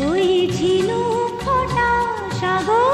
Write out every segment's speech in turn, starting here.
হয়েছিল ফটা সাগর।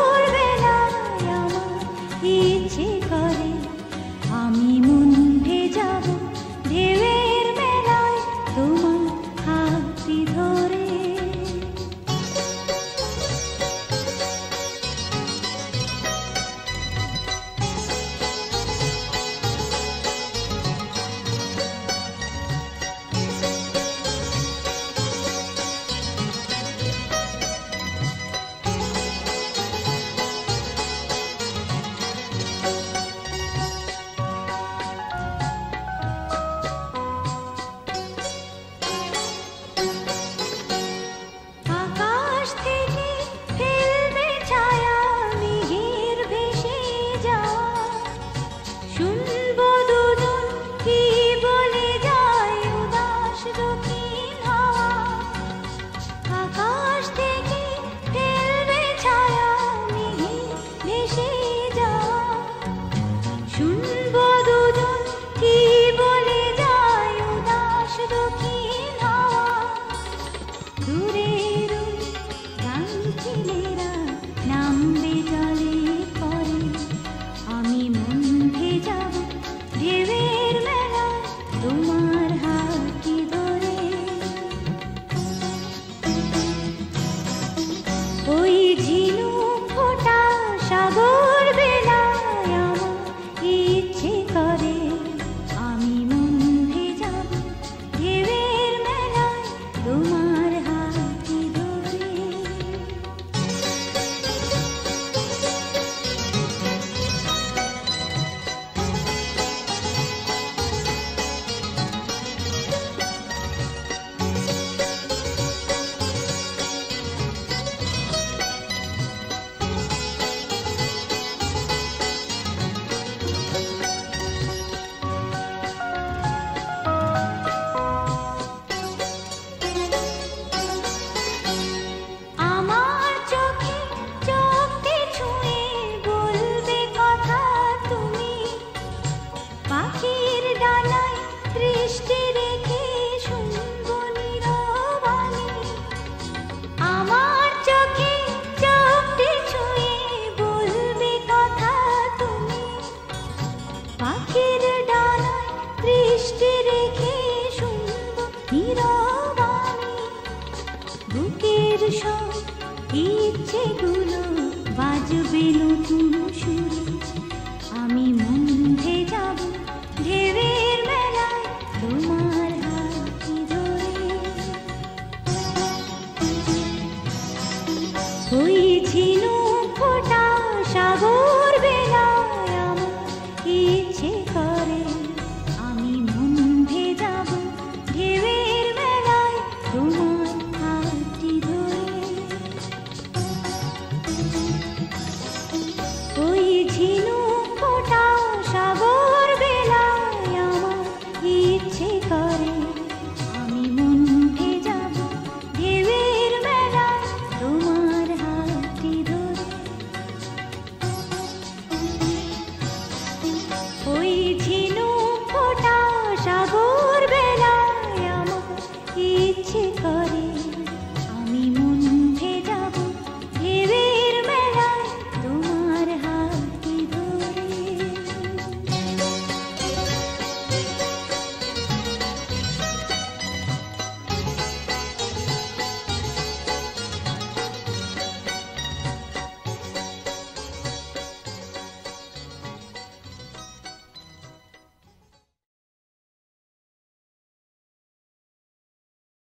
বাজবে নতুন সুরে। আমি মন যাব ঢেউয়ের মেলায় তোমার হয়েছি chino.